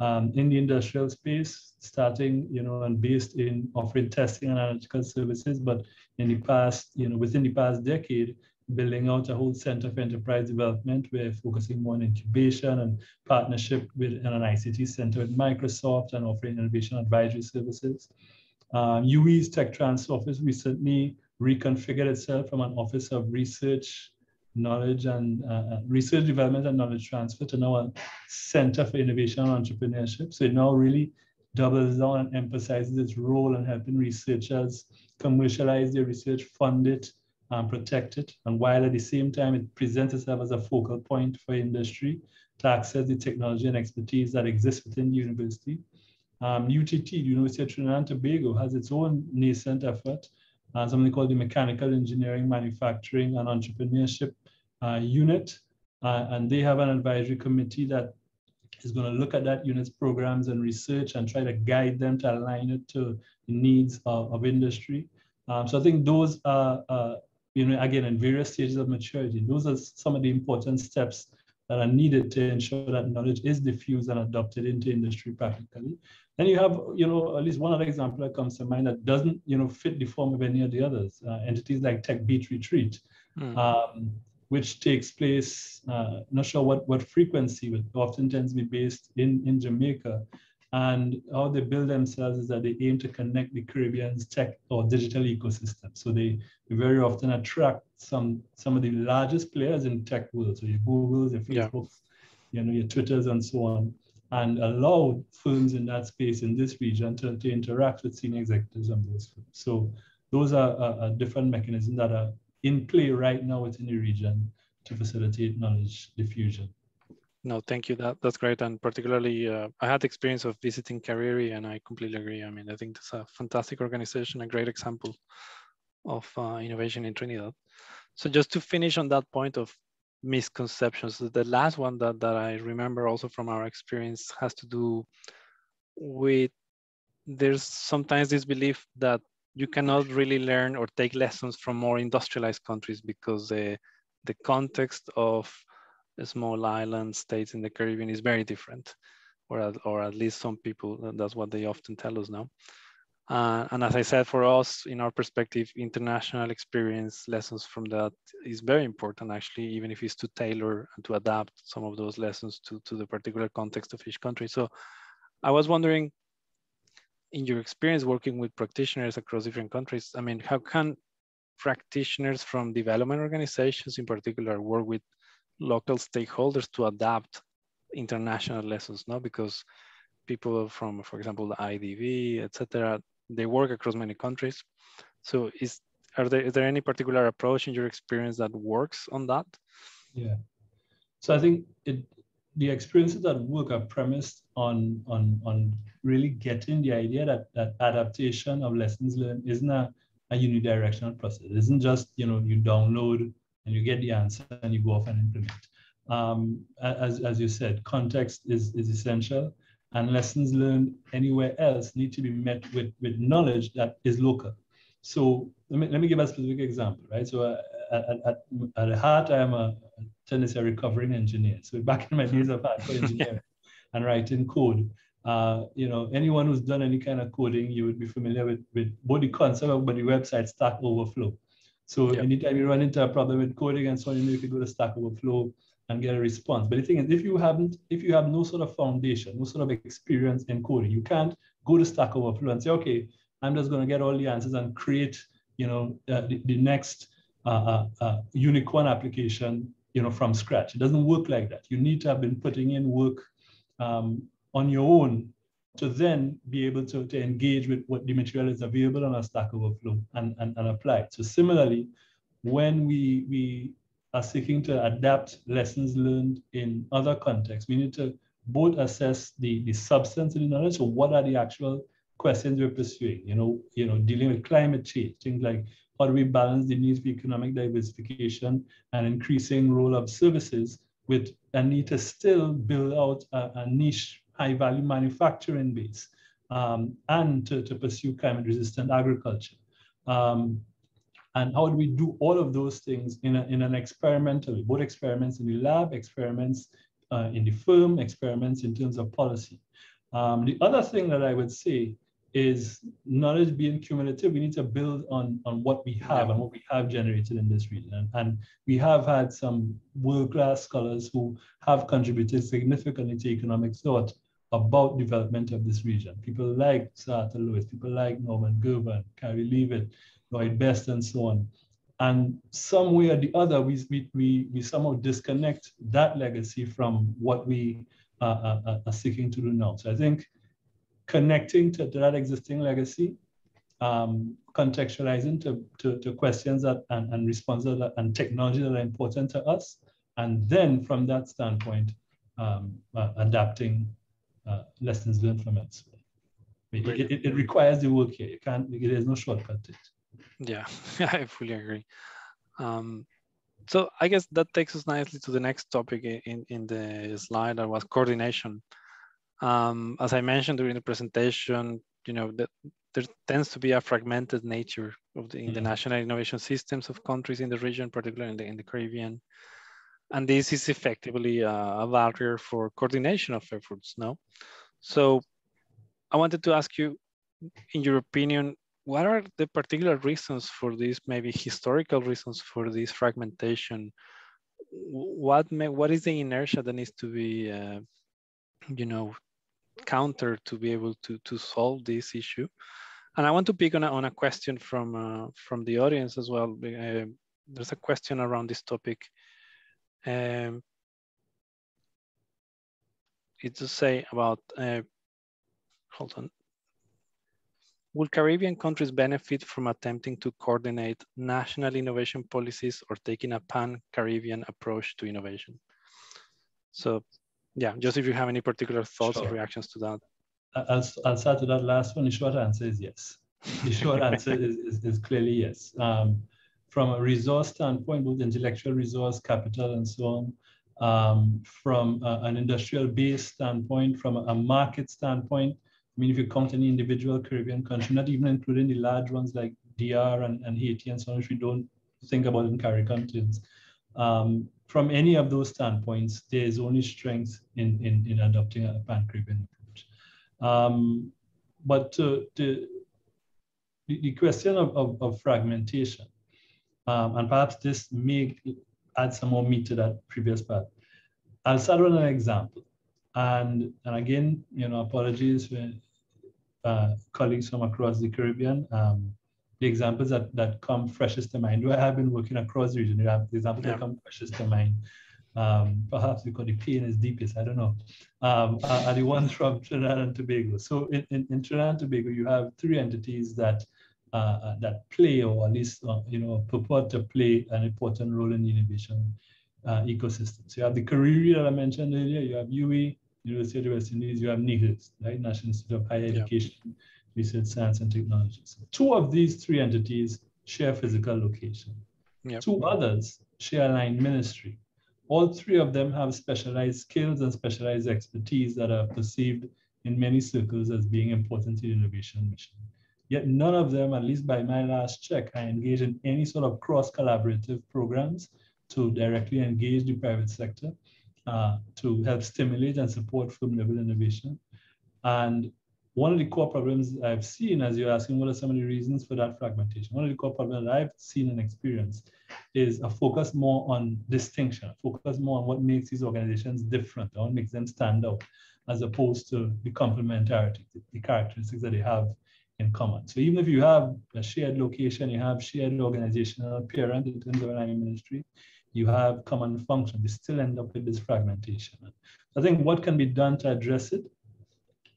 um, in the industrial space, starting, you know, and based in offering testing and analytical services, but in the past, you know, within the past decade, building out a whole center for enterprise development. We're focusing more on incubation and partnership with an ICT center with Microsoft and offering innovation advisory services. Um, UWI's Tech Transfer Office recently reconfigured itself from an office of research, knowledge and uh, uh, research development and knowledge transfer to now a center for innovation and entrepreneurship. So it now really doubles down and emphasizes its role in helping researchers commercialize their research, fund it, and protect it. And while at the same time, it presents itself as a focal point for industry to access the technology and expertise that exists within the university. Um, UTT, the University of Trinidad and Tobago, has its own nascent effort, uh, something called the Mechanical Engineering, Manufacturing and Entrepreneurship uh, Unit. Uh, and they have an advisory committee that is going to look at that unit's programs and research and try to guide them to align it to the needs of, of industry. Um, so I think those are you know, again, in various stages of maturity. Those are some of the important steps that are needed to ensure that knowledge is diffused and adopted into industry practically. Then you have, you know, at least one other example that comes to mind that doesn't, you know, fit the form of any of the others. Uh, entities like Tech Beach Retreat, mm. um, which takes place, uh, not sure what, what frequency, but often tends to be based in, in Jamaica. And how they build themselves is that they aim to connect the Caribbean's tech or digital ecosystem. So they, they very often attract some some of the largest players in tech world. So your Googles, your Facebooks, yeah. you know, your Twitters and so on, and allow firms in that space in this region to, to interact with senior executives on those firms. So those are a, a different mechanisms that are in play right now within the region to facilitate knowledge diffusion. No, thank you. That that's great, and particularly uh, I had the experience of visiting CARIRI, and I completely agree. I mean, I think it's a fantastic organization, a great example of uh, innovation in Trinidad. So just to finish on that point of misconceptions, the last one that that I remember also from our experience has to do with there's sometimes this belief that you cannot really learn or take lessons from more industrialized countries because the the context of small island states in the Caribbean is very different, or at, or at least some people, that's what they often tell us now. Uh, and as I said, for us, in our perspective, international experience, lessons from that is very important, actually, even if it's to tailor and to adapt some of those lessons to, to the particular context of each country. So I was wondering, in your experience working with practitioners across different countries, I mean, how can practitioners from development organizations in particular work with local stakeholders to adapt international lessons, no? Because people from, for example, the IDB, etc., they work across many countries. So is are there is there any particular approach in your experience that works on that? Yeah. So I think it the experiences that work are premised on on on really getting the idea that that adaptation of lessons learned isn't a, a unidirectional process. It isn't just you know you download and you get the answer and you go off and implement. Um, as, as you said, context is, is essential and lessons learned anywhere else need to be met with, with knowledge that is local. So let me, let me give a specific example, right? So uh, at, at, at heart, I am a Tennessee recovering engineer. So back in my days of hardcore engineering and writing code, uh, you know, anyone who's done any kind of coding, you would be familiar with, with both the concept of but the website Stack Overflow. So anytime you run into a problem with coding and so on, you know you can go to Stack Overflow and get a response. But the thing is, if you haven't, if you have no sort of foundation, no sort of experience in coding, you can't go to Stack Overflow and say, okay, I'm just going to get all the answers and create, you know, uh, the, the, next uh, uh, uh, unicorn application, you know, from scratch. It doesn't work like that. You need to have been putting in work um, on your own to then be able to, to engage with what the material is available on a Stack Overflow and, and, and apply it. So similarly, when we, we are seeking to adapt lessons learned in other contexts, we need to both assess the, the substance of the knowledge. So what are the actual questions we're pursuing? You know, you know, dealing with climate change, things like how do we balance the needs for economic diversification and increasing role of services with a need to still build out a, a niche high value manufacturing base um, and to, to pursue climate resistant agriculture. Um, and how do we do all of those things in, a, in an experimental, way, both experiments in the lab, experiments uh, in the firm, experiments in terms of policy. Um, the other thing that I would say is knowledge being cumulative, we need to build on, on what we have and what we have generated in this region. And, and we have had some world-class scholars who have contributed significantly to economic thought about development of this region. People like Arthur Lewis, people like Norman Girvan, Kari Levitt, Lloyd Best, and so on. And some way or the other, we, we, we, somehow disconnect that legacy from what we uh, are, are seeking to do now. So I think connecting to, to that existing legacy, um, contextualizing to, to, to, questions that, and, and responses that, and technology that are important to us, and then from that standpoint, um, uh, adapting uh, lessons learned from it. It, it, it, requires the work here. You can't, there's no shortcut to it. Yeah, I fully agree. Um, so I guess that takes us nicely to the next topic in, in the slide that was coordination. Um, as I mentioned during the presentation, you know, the, there tends to be a fragmented nature of the, in the mm-hmm. national innovation systems of countries in the region, particularly in the, in the Caribbean. And this is effectively a, a barrier for coordination of efforts, no? So I wanted to ask you, in your opinion, what are the particular reasons for this, maybe historical reasons for this fragmentation? What may, what is the inertia that needs to be, uh, you know, countered to be able to to solve this issue? And I want to pick on a, on a question from uh, from the audience as well. Uh, there's a question around this topic. Um, it's to say about, uh, hold on. Will Caribbean countries benefit from attempting to coordinate national innovation policies or taking a pan-Caribbean approach to innovation? So yeah, just if you have any particular thoughts sure. or reactions to that. I'll, I'll start with that last one. The short answer is yes. The short answer is, is, is, clearly yes. Um, from a resource standpoint, both intellectual resource, capital, and so on, um, from a, an industrial base standpoint, from a, a, market standpoint, I mean, if you count any individual Caribbean country, not even including the large ones like DR and, and Haiti and so on, if you don't think about in CARICOM terms, um, from any of those standpoints, there is only strength in, in, in adopting a pan-Caribbean approach. Um, but to, the, the question of, of, of fragmentation, um, and perhaps this may add some more meat to that previous part. I'll start with an example. And, and again, you know, apologies for uh, colleagues from across the Caribbean. Um, the examples that, that come freshest to mind, where I've been working across the region, the examples yeah. that come freshest to mind, um, perhaps because the pain is deepest, I don't know, um, are, are, the ones from Trinidad and Tobago. So in, in, in Trinidad and Tobago, you have three entities that uh, uh, that play or at least uh, you know purport to play an important role in the innovation uh, ecosystem. So you have the CARIRI that I mentioned earlier, you have UWI, University of the West Indies, you have NIHERST, right? National Institute of Higher Education, yeah. Research, Science and Technology. So two of these three entities share physical location. Yep. Two others share line ministry. All three of them have specialized skills and specialized expertise that are perceived in many circles as being important to the innovation mission. Yet none of them, at least by my last check, are engaged in any sort of cross-collaborative programs to directly engage the private sector uh, to help stimulate and support firm-level innovation. And one of the core problems I've seen, as you're asking, what are some of the reasons for that fragmentation? One of the core problems that I've seen and experienced is a focus more on distinction, focus more on what makes these organizations different, what makes them stand out, as opposed to the complementarity, the characteristics that they have in common. So even if you have a shared location, you have shared organizational parent in terms of ministry, you have common function, you still end up with this fragmentation. I think what can be done to address it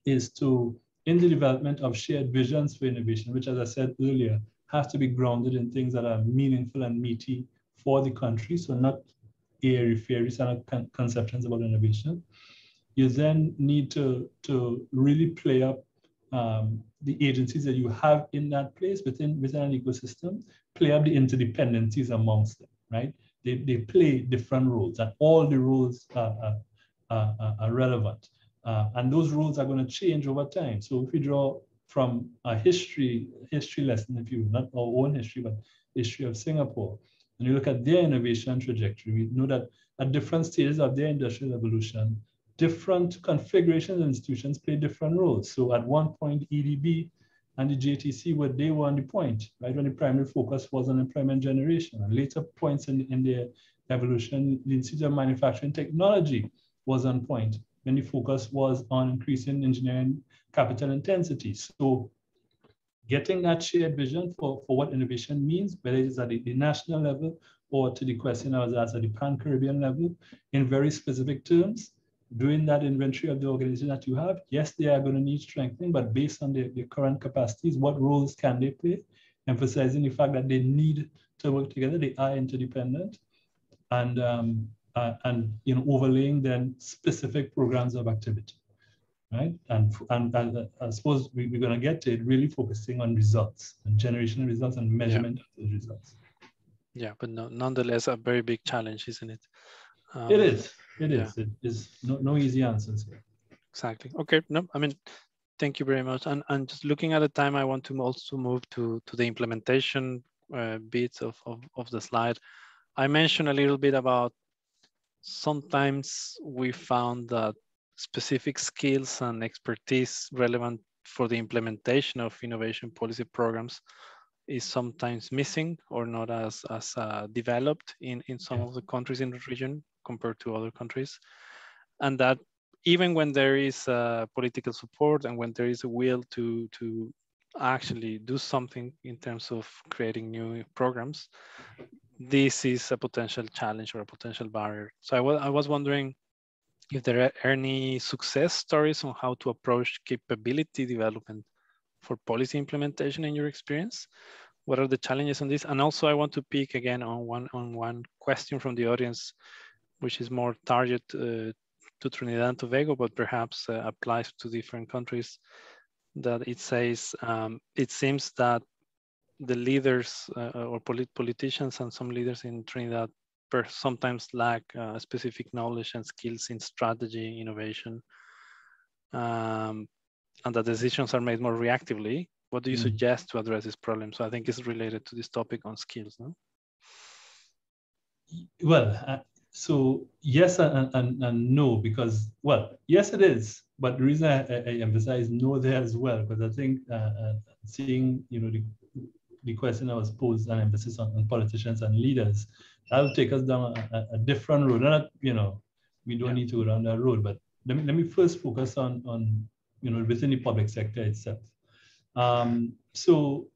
is to, in the development of shared visions for innovation, which as I said earlier, has to be grounded in things that are meaningful and meaty for the country. So not airy fairy kind of conceptions about innovation. You then need to, to really play up um, the agencies that you have in that place within, within an ecosystem play up the interdependencies amongst them, right? They, they play different roles and all the roles are, are, are, are relevant. Uh, and those roles are going to change over time. So if we draw from a history, history lesson, if you not our own history, but history of Singapore, and you look at their innovation trajectory, we know that at different stages of their industrial evolution, different configurations of institutions play different roles. So at one point, EDB and the JTC were they were on the point, right? When the primary focus was on employment generation. And later points in, in their evolution, the Institute of Manufacturing Technology was on point when the focus was on increasing engineering capital intensity. So getting that shared vision for, for what innovation means, whether it is at the, the national level or to the question I was asked at the pan-Caribbean level in very specific terms, doing that inventory of the organization that you have, yes, they are going to need strengthening, but based on their, their current capacities, what roles can they play? Emphasizing the fact that they need to work together, they are interdependent, and um, uh, and you know overlaying then specific programs of activity, right? And and, and uh, I suppose we, are going to get to it really focusing on results and generation of results and measurement yeah. of those results. Yeah, but no, nonetheless, a very big challenge, isn't it? Um, it is. It is. Yeah. It is no, no easy answers here. Exactly. Okay. No, I mean, Thank you very much. And, and just looking at the time, I want to also move to, to the implementation uh, bits of, of, of the slide. I mentioned a little bit about sometimes we found that specific skills and expertise relevant for the implementation of innovation policy programs is sometimes missing or not as, as uh, developed in, in some yeah. of the countries in the region compared to other countries. And that even when there is uh, political support and when there is a will to, to actually do something in terms of creating new programs, this is a potential challenge or a potential barrier. So I, I was wondering if there are any success stories on how to approach capability development for policy implementation in your experience. What are the challenges on this? And also I want to pick again on one, on one question from the audience, which is more targeted uh, to Trinidad and Tobago, but perhaps uh, applies to different countries that it says, um, it seems that the leaders uh, or polit politicians and some leaders in Trinidad sometimes lack uh, specific knowledge and skills in strategy, innovation, um, and that decisions are made more reactively. What do you mm. suggest to address this problem? So I think it's related to this topic on skills, no? Well, uh, so yes and, and, and no, because, well, yes, it is. But the reason I, I emphasize no there as well, because I think uh, uh, seeing, you know, the the question that was posed an emphasis on, on politicians and leaders, that will take us down a, a, different road. Not, you know, we don't yeah. need to go down that road, but let me, let me first focus on, on, you know, within the public sector itself. Um, so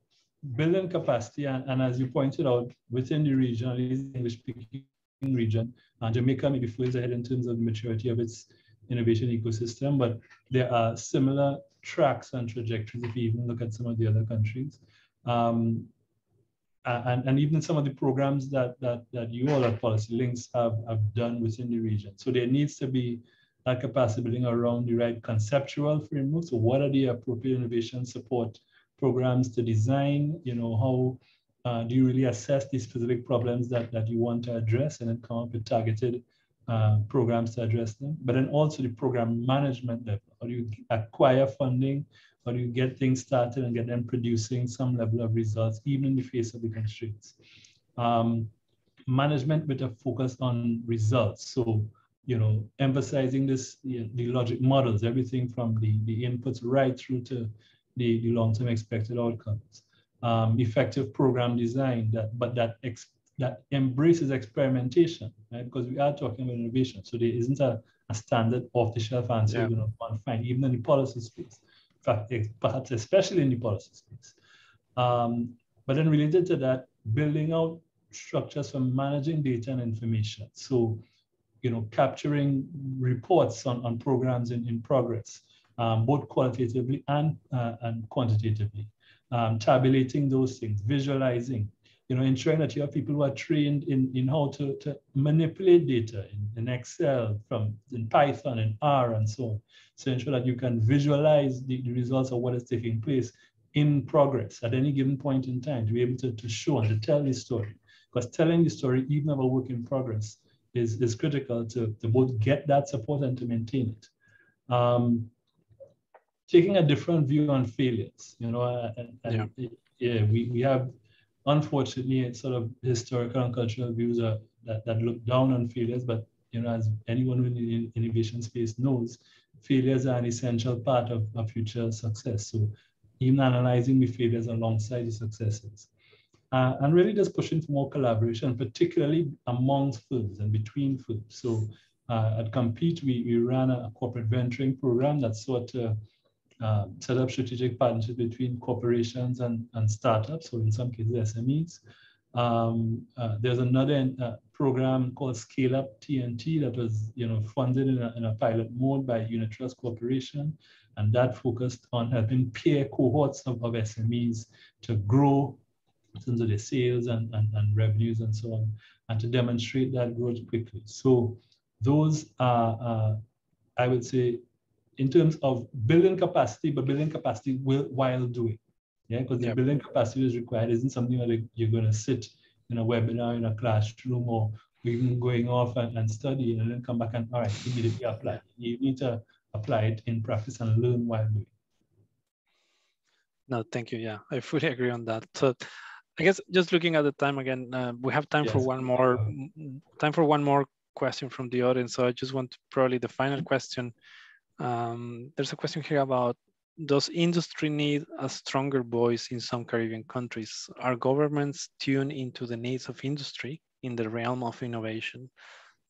building capacity, and, and as you pointed out, within the region, English-speaking region, and Jamaica maybe falls ahead in terms of the maturity of its innovation ecosystem, but there are similar tracks and trajectories if you even look at some of the other countries. Um, and, and even some of the programs that, that, that you all at Policy Links have, have done within the region. So there needs to be that capacity building around the right conceptual framework. So what are the appropriate innovation support programs to design? You know, how uh, do you really assess these specific problems that, that you want to address and then come up with targeted uh, programs to address them? But then also the program management level. How do you acquire funding? How do you get things started and get them producing some level of results, even in the face of the constraints? Um, management with a focus on results. So, you know, emphasizing this, you know, the logic models, everything from the, the inputs right through to the, the long-term expected outcomes. Um, effective program design, that but that ex, that embraces experimentation, right? Because we are talking about innovation. So there isn't a, a standard off-the-shelf answer yeah. you know, to find, even in the policy space In fact, perhaps especially in the policy space. Um, but then related to that, building out structures for managing data and information. So, you know, capturing reports on, on programs in, in progress, um, both qualitatively and, uh, and quantitatively. Um, tabulating those things, visualizing, you know, ensuring that you have people who are trained in, in how to, to manipulate data in, in Excel, from in Python and R and so on. So ensure that you can visualize the, the results of what is taking place in progress at any given point in time to be able to, to show and to tell the story. Because telling the story, even of a work in progress, is, is critical to, to both get that support and to maintain it. Um, taking a different view on failures, you know, and, and yeah. yeah, we, we have unfortunately, sort of historical and cultural views are, that, that look down on failures, but you know, as anyone in the innovation space knows, failures are an essential part of, of future success. So even analyzing the failures alongside the successes. Uh, and really just pushing for more collaboration, particularly amongst firms and between firms. So uh, at Compete, we, we ran a corporate venturing program that sought to uh, set up strategic partnerships between corporations and, and startups, so in some cases SMEs. Um, uh, there's another uh, program called Scale Up TNT that was you know, funded in a, in a pilot mode by Unit Trust Corporation, and that focused on helping peer cohorts of, of SMEs to grow in terms of their sales and, and, and revenues and so on, and to demonstrate that growth quickly. So those are, uh, I would say, in terms of building capacity, but building capacity while doing. Yeah, because the building capacity is required isn't something that you're going to sit in a webinar in a classroom or even going off and, and study and then come back and all right, immediately apply. You need to apply it in practice and learn while doing. No, thank you. Yeah, I fully agree on that. So I guess just looking at the time again, uh, we have time yes. for one more time for one more question from the audience. So I just want to, probably the final question. Um, there's a question here about does industry need a stronger voice in some Caribbean countries? Are governments tuned into the needs of industry in the realm of innovation?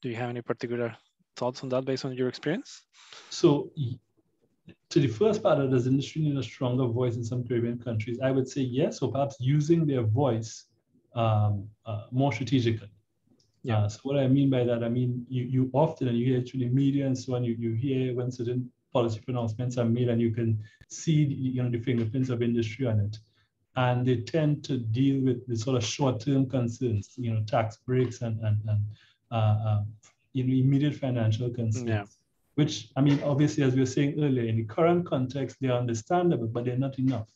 Do you have any particular thoughts on that based on your experience? So to the first part of does industry need a stronger voice in some Caribbean countries? I would say yes, or perhaps using their voice um, uh, more strategically. Yeah. Uh, so what I mean by that, I mean you, you often and you hear through the media and so on, you, you hear when certain policy pronouncements are made and you can see the, you know the fingerprints of industry on it. And they tend to deal with the sort of short-term concerns, you know, tax breaks and and, and uh, uh, you know, immediate financial concerns. Yeah which I mean, obviously, as we were saying earlier, in the current context, they are understandable, but they're not enough.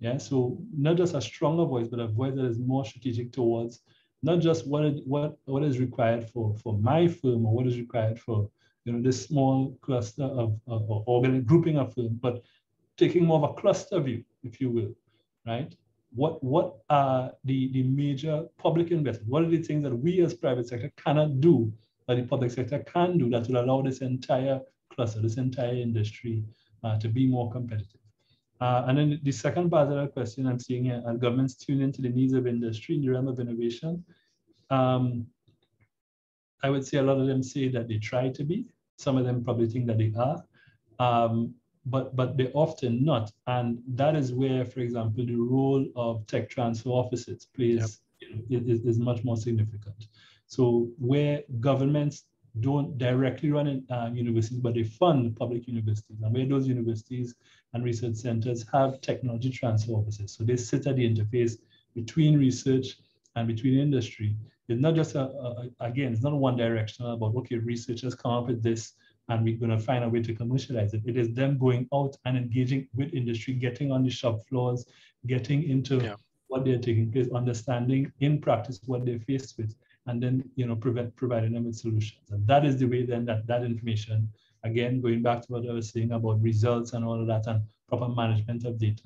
Yeah, so not just a stronger voice, but a voice that is more strategic towards not just what it, what what is required for for my firm or what is required for you know this small cluster of, of or organ grouping of firms, but taking more of a cluster view, if you will, right? What what are the the major public investments? What are the things that we as private sector cannot do that the public sector can do that will allow this entire cluster, this entire industry uh, to be more competitive. Uh, and then the second part of that question I'm seeing here, are governments tune into the needs of industry in the realm of innovation? Um, I would say a lot of them say that they try to be. Some of them probably think that they are, um, but but they're often not. And that is where, for example, the role of tech transfer offices plays yep. is, is much more significant. So where governments don't directly run in, uh, universities, but they fund public universities, and where those universities and research centers have technology transfer offices. So they sit at the interface between research and between industry. It's not just, a, a again, it's not one directional about, okay, researchers come up with this and we're going to find a way to commercialize it. It is them going out and engaging with industry, getting on the shop floors, getting into yeah. what they're taking place, understanding in practice what they're faced with and then you know prevent, providing them with solutions. And that is the way then that that information, again, going back to what I was saying about results and all of that and proper management of data,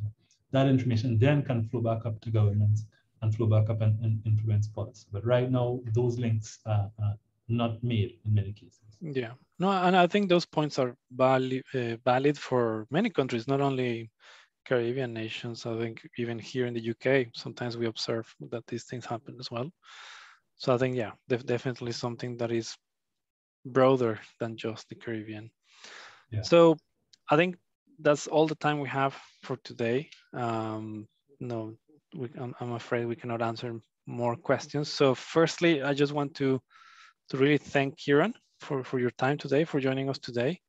that information then can flow back up to governments and flow back up and, and influence policy. But right now, those links are, are not made in many cases. Yeah, no, and I think those points are valid, uh, valid for many countries, not only Caribbean nations. I think even here in the UK, sometimes we observe that these things happen as well. So I think, yeah, def definitely something that is broader than just the Caribbean. Yeah. So I think that's all the time we have for today. Um, no, we, I'm, I'm afraid we cannot answer more questions. So firstly, I just want to, to really thank Kieron for, for your time today, for joining us today.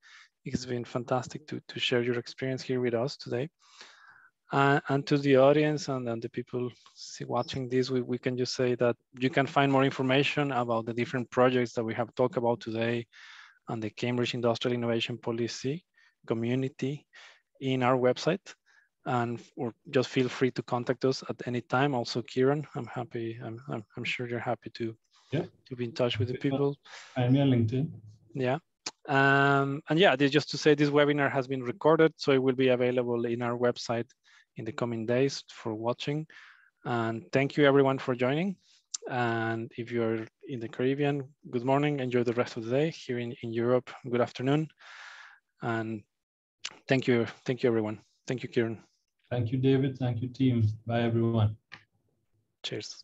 It's been fantastic to, to share your experience here with us today. Uh, and to the audience and, and the people watching this, we, we can just say that you can find more information about the different projects that we have talked about today on the Cambridge Industrial Innovation Policy community in our website. And or just feel free to contact us at any time. Also, Kieron, I'm happy. I'm, I'm, I'm sure you're happy to, yeah. to be in touch with the people. I'm on LinkedIn. Yeah. Um, and yeah, just to say this webinar has been recorded, so it will be available in our website in the coming days for watching. And thank you everyone for joining. And if you're in the Caribbean, good morning, enjoy the rest of the day. Here in, in Europe, good afternoon. And thank you, thank you everyone. Thank you, Kieron. Thank you, David. Thank you, team. Bye, everyone. Cheers.